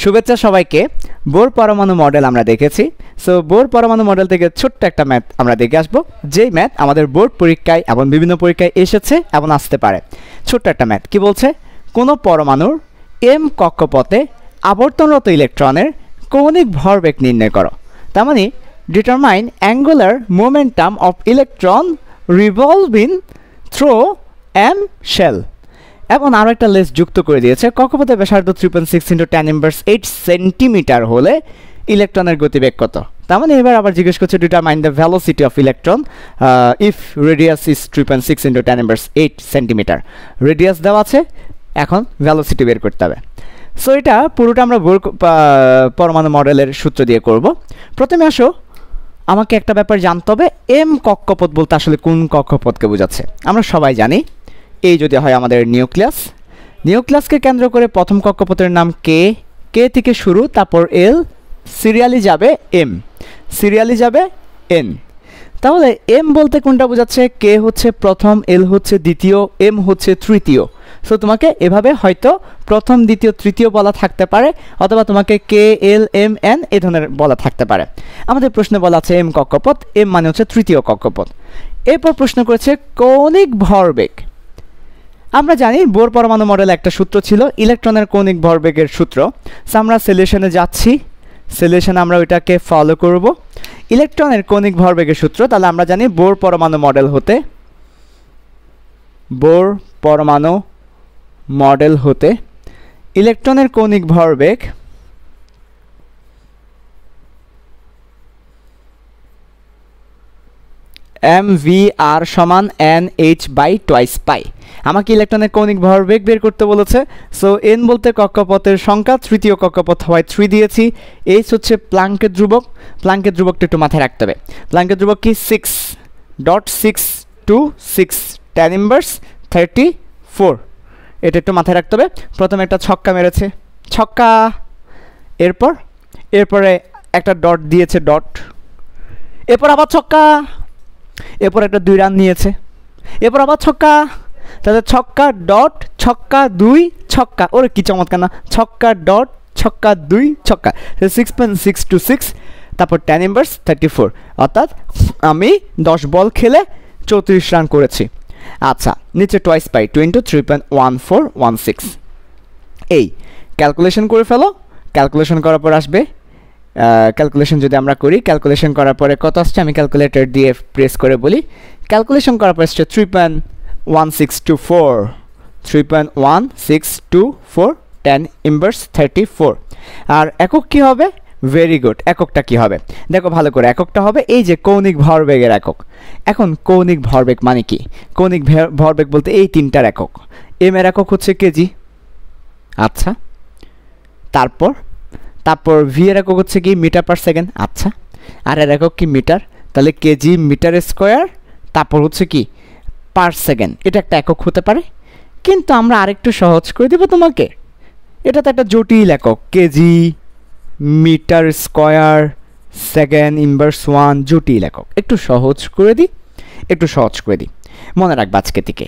শুভেচ্ছা সবাইকে। বোর পরমাণু মডেল আমরা দেখেছি। সো বোর পরমাণু মডেল থেকে ছোট্ট একটা ম্যাথ আমরা দেখে আসব। যেই ম্যাথ আমাদের বোর্ড পরীক্ষায় এবং বিভিন্ন পরীক্ষায় এসেছে এবং আসতে পারে। ছোট্ট একটা ম্যাথ কি বলছে? কোনো পরমাণুর এম কক্ষপথে আবর্তনরত ইলেকট্রনের কৌণিক ভরবেগ নির্ণয় করো। তার মানে determine angular momentum of electron revolving through M shell এবং আরও একটা লেস যুক্ত করে দিয়েছে, কক্ষপথের ব্যাসার্ধ three point six into ten inverse eight centimetre হলে ইলেকট্রনের গতিবেগ কত? তার মানে এবার আবার জিজ্ঞেস করছে determine the velocity of electron if radius is three point six into ten inverse eight centimetre radius দেওয়া আছে, এখন ভ্যালোসিটি বের করতে হবে। সো এটা পুরোটা আমরা বোর পরমাণু মডেলের সূত্র দিয়ে করব। প্রথমে আসো, আমাকে একটা ব্যাপার জানতে হবে এম কক্ষপথ বলতে আসলে কোন কক্ষপথকে বোঝাচ্ছে? আমরা সবাই জানি এই যদি হয় আমাদের নিউক্লিয়াস। নিউক্লিয়াসকে কেন্দ্র করে প্রথম কক্ষপথের নাম কে? কে থেকে শুরু? তারপর এল। সিরিয়ালি যাবে এম। সিরিয়ালি যাবে এন। তাহলে এম বলতে কোনটা বোঝাচ্ছে? কে হচ্ছে প্রথম, এল হচ্ছে দ্বিতীয়, এম হচ্ছে তৃতীয়। সো তোমাকে এভাবে হয়তো প্রথম, দ্বিতীয়, তৃতীয় বলা থাকতে পারে, অথবা তোমাকে কে, এল, এম, এন এ ধরনের বলা থাকতে পারে। আমাদের প্রশ্নে বলা আছে এম কক্ষপথ, এম মানে হচ্ছে তৃতীয় কক্ষপথ। এরপর প্রশ্ন করেছে কৌণিক ভরবেগ। আমরা জানি বোর পরমাণু মডেল একটা সূত্র ছিল, ইলেকট্রনের কৌণিক ভরবেগের সূত্র। সো আমরা সলিউশনে যাচ্ছি। সলিউশনে আমরা ওইটাকে ফলো করব। ইলেকট্রনের কৌণিক ভরবেগের সূত্র, তাহলে আমরা জানি বোর পরমাণু মডেল হতে, বোর পরমাণু মডেল হতে ইলেকট্রনের কৌণিক ভরবেগ এম ভি আর সমান N H by twice pi আমাকে ইলেকট্রনের কৌণিক ভরবেগ বের করতে বলেছে। সো এন বলতে কক্ষপথের সংখ্যা, তৃতীয় কক্ষপথ হওয়ায় থ্রি দিয়েছি। এইচ হচ্ছে প্লাঙ্কের ধ্রুবক। প্লাঙ্কের ধ্রুবকটা একটু মাথায় রাখতে হবে। প্লাঙ্কের ধ্রুবক কি? Six dot six two six ten inverse thirty four এটা একটু মাথায় রাখতে হবে। প্রথমে একটা ছক্কা মেরেছে। ছক্কা! এরপর? এরপরে একটা ডট দিয়েছে ডট এরপর আবার ছক্কা! এরপর একটা দুই রান নিয়েছে। এরপর আবার ছক্কা। তাহলে ছক্কা ডট, ছক্কা দুই, ছক্কা। ওরে কি চমৎকার না। ছক্কা ডট, ছক্কা দুই, ছক্কা। Six point six two six তারপর টেন ইম্বার্স থার্টি ফোর অর্থাৎ আমি দশ বল খেলে চৌত্রিশ রান করেছি। আচ্ছা নিচে twice pi two three point one four one six এই ক্যালকুলেশন করে ফেলো। ক্যালকুলেশন করার পর আসবে ক্যালকুলেশন যদি আমরা করি ক্যালকুলেশন করার পরে কত আসছে? আমি ক্যালকুলেটর দিয়ে প্রেস করে বলি। ক্যালকুলেশন করার পরে আসছে three point one six two four three point one six two four ten inverse thirty four আর একক কী হবে? ভেরি গুড এককটা কি হবে? দেখো ভালো করে, এককটা হবে এই যে কৌণিক ভরবেগের একক। এখন কৌণিক ভরবেগ মানে কি? কৌণিক ভরবেগ বলতে এই তিনটার একক। এম এর একক হচ্ছে কেজি। আচ্ছা। তারপর তারপর ভি এর একক হচ্ছে কি মিটার পার সেকেন্ড আচ্ছা। আর এর একক কি মিটার? তাহলে কেজি মিটার স্কোয়ার তারপর হচ্ছে কি পার সেকেন্ড এটা একটা একক হতে পারে। কিন্তু আমরা আরেকটু সহজ করে দেবো তোমাকে। এটা তো একটা জটিল একক। K G metre square second inverse one জটিল একক। একটু সহজ করে দিই। একটু সহজ করে দিই। মনে রাখবে আজকে থেকে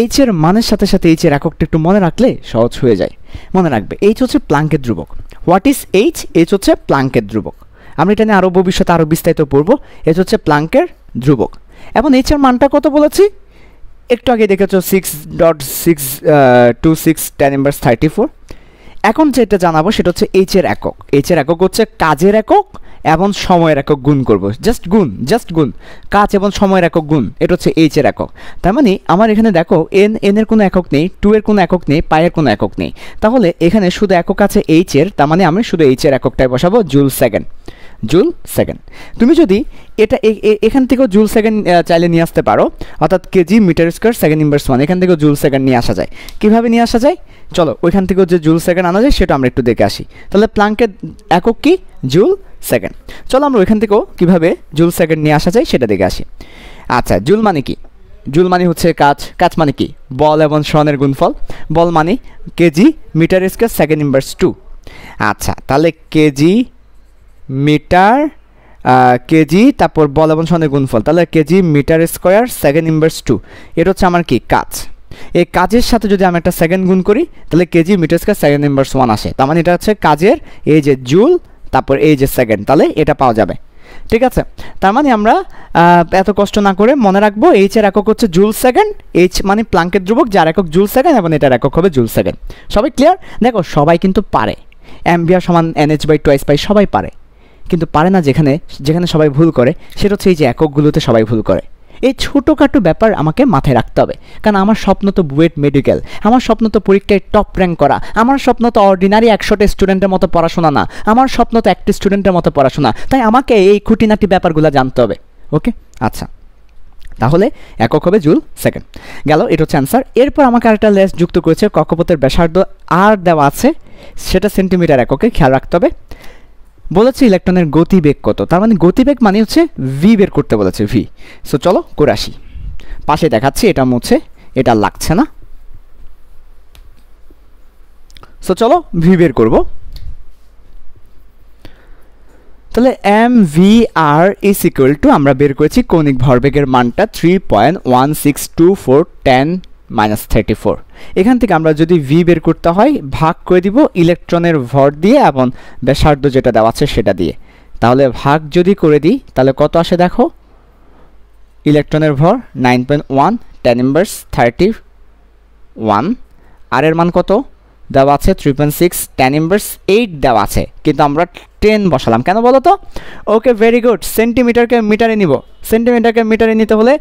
এইচের মানের সাথে সাথে এইচ এর এককটা একটু মনে রাখলে সহজ হয়ে যায়। মনে রাখবে এইচ হচ্ছে প্লাঙ্কের ধ্রুবক। হোয়াট ইজ এইচ এইচ হচ্ছে প্লাঙ্কের ধ্রুবক। আমি এটা নিয়ে আরও ভবিষ্যতে আরও বিস্তারিত পড়ব। এইচ হচ্ছে প্লাঙ্কের ধ্রুবক। এখন এইচের মানটা কত বলেছি? একটু আগে দেখেছ six dot six two six ten number thirty four এখন যেটা জানাব সেটা হচ্ছে এইচের একক। এইচের একক হচ্ছে কাজের একক এবং সময়ের একক গুণ করব। জাস্ট গুণ জাস্ট গুণ। কাজ এবং সময়ের একক গুণ, এটা হচ্ছে এইচের একক। তার মানে আমার এখানে দেখো এন এন এর কোনো একক নেই টু এর কোনো একক নেই পায়ের কোনো একক নেই। তাহলে এখানে শুধু একক আছে এইচের তার মানে আমি শুধু এইচের এককটাই বসাবো জুল সেকেন্ড জুল সেকেন্ড তুমি যদি এটা এখান থেকেও জুল সেকেন্ড চাইলে নিয়ে আসতে পারো, অর্থাৎ K G metre square second inverse one. এখান থেকেও জুল সেকেন্ড নিয়ে আসা যায়। কীভাবে নিয়ে আসা যায়? চলো, ওইখান থেকেও যে জুল সেকেন্ড আনা যায়, সেটা আমরা একটু দেখে আসি। তাহলে প্লাঙ্কের একক কি? জুল সেকেন্ড চলো আমরা ওইখান থেকেও কীভাবে জুল সেকেন্ড নিয়ে আসা যায়, সেটা দেখে আসি। আচ্ছা জুল মানে কি? জুল মানে হচ্ছে কাজ। কাজ মানে কি? বল এবং সনের গুণফল। বল মানে K G metre square second inverse two আচ্ছা তাহলে কেজি মিটার কেজি, তারপর বল এবং সনের গুণফল। তাহলে K G metre square second inverse two এটা হচ্ছে আমার কি? কাজ। এই কাজের সাথে যদি আমি একটা সেকেন্ড গুণ করি, তাহলে K G metre square second inverse one আসে। তার মানে এটা হচ্ছে কাজের এই যে জুল তারপর এই যে সেকেন্ড তাহলে এটা পাওয়া যাবে। ঠিক আছে? তার মানে আমরা এত কষ্ট না করে মনে রাখব এইচ এর একক হচ্ছে জুল সেকেন্ড এইচ মানে প্লাঙ্কের ধ্রুবক, যার একক জুল সেকেন্ড এবং এটার একক হবে জুল সেকেন্ড সবাই ক্লিয়ার দেখো, সবাই কিন্তু পারে। অ্যাম্বিয়ার সমান এনএচ বাই টোয়াইস বাই সবাই পারে। কিন্তু পারে না যেখানে যেখানে সবাই ভুল করে, সেটা হচ্ছে এই যে এককগুলোতে সবাই ভুল করে। এই ছোটোখাটো ব্যাপার আমাকে মাথায় রাখতে হবে। কারণ আমার স্বপ্ন তো বুয়েট মেডিকেল, আমার স্বপ্ন তো পরীক্ষায় টপ র্যাঙ্ক করা, আমার স্বপ্ন তো অর্ডিনারি একশোটা স্টুডেন্টের মতো পড়াশোনা না, আমার স্বপ্ন তো একটি স্টুডেন্টের মতো পড়াশোনা। তাই আমাকে এই খুঁটিনাটি ব্যাপারগুলো জানতে হবে ওকে আচ্ছা তাহলে একক হবে জুল সেকেন্ড গেল, এটা হচ্ছে অ্যান্সার এরপর আমাকে আরেকটা লেস যুক্ত করেছে, কক্ষপথের ব্যাসার্ধ আর দেওয়া আছে, সেটা সেন্টিমিটার এককে খেয়াল রাখতে হবে। বলেছে ইলেকট্রনের গতিবেগ কত। তার মানে গতিবেগ মানে হচ্ছে ভি বের করতে বলেছে ভি সো চলো করে আসি। পাশে দেখাচ্ছি, এটা মুছে, এটা লাগছে না। সো চলো ভি বের করব। তাহলে M V R is equal to আমরা বের করেছি কৌণিক ভরবেগের মানটা three point one six two four ten minus thirty four এখান থেকে আমরা যদি ভি বের করতে হয়, ভাগ করে দিব ইলেকট্রনের ভর দিয়ে এবং ব্যাসার্ধ যেটা দেওয়া আছে সেটা দিয়ে। তাহলে ভাগ যদি করে দিই, তাহলে কত আসে দেখো? ইলেকট্রনের ভর nine point one ten inverse thirty one আর এর মান কত? দেওয়া আছে three point six ten inverse eight দেওয়া আছে। কিন্তু আমরা টেন বসালাম। কেন বলো তো ওকে ভেরি গুড সেন্টিমিটারকে মিটারে নিব। সেন্টিমিটারকে মিটারে নিতে হলে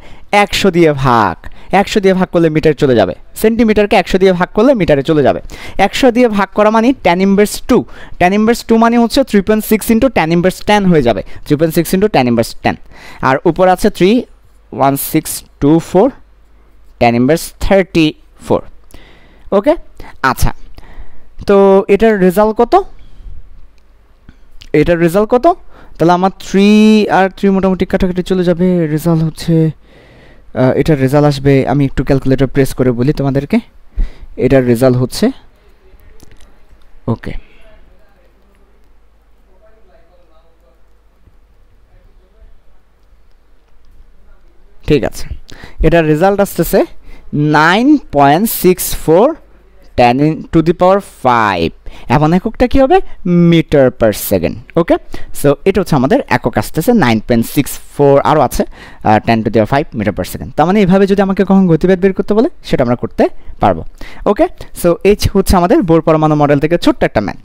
একশো দিয়ে ভাগ। একশো দিয়ে ভাগ করলে মিটারে চলে যাবে। সেন্টিমিটারকে একশো দিয়ে ভাগ করলে মিটারে চলে যাবে। একশো দিয়ে ভাগ করা মানে ten inverse two ten inverse two মানে হচ্ছে three point six into ten inverse ten হয়ে যাবে। Three point six into ten inverse ten আর উপর আছে three one six two four ten inverse thirty four okay? আচ্ছা। তো এটার রেজাল্ট কত? এটার রেজাল্ট কত? তাহলে আমার থ্রি আর থ্রি মোটামুটি কাটাকাটি চলে যাবে। রেজাল্ট হচ্ছে এটার রেজাল্ট আসবে, আমি একটু ক্যালকুলেটর প্রেস করে বলি তোমাদেরকে। এটার রেজাল্ট হচ্ছে ওকে ঠিক আছে। এটার রেজাল্ট আসতেছে nine point six four ten to the power five এখন এককটা কি হবে? Metre per second okay so এটা হচ্ছে আমাদের একক আসতেছে নাইন পয়েন্ট সিক্স ফোর আরও আছে ten to the power five metre per second তার মানে এইভাবে যদি আমাকে কখন গতিবেগ বের করতে বলে, সেটা আমরা করতে পারব ওকে সো এই হচ্ছে আমাদের বোর পরমাণু মডেল থেকে ছোট্ট একটা ম্যাথ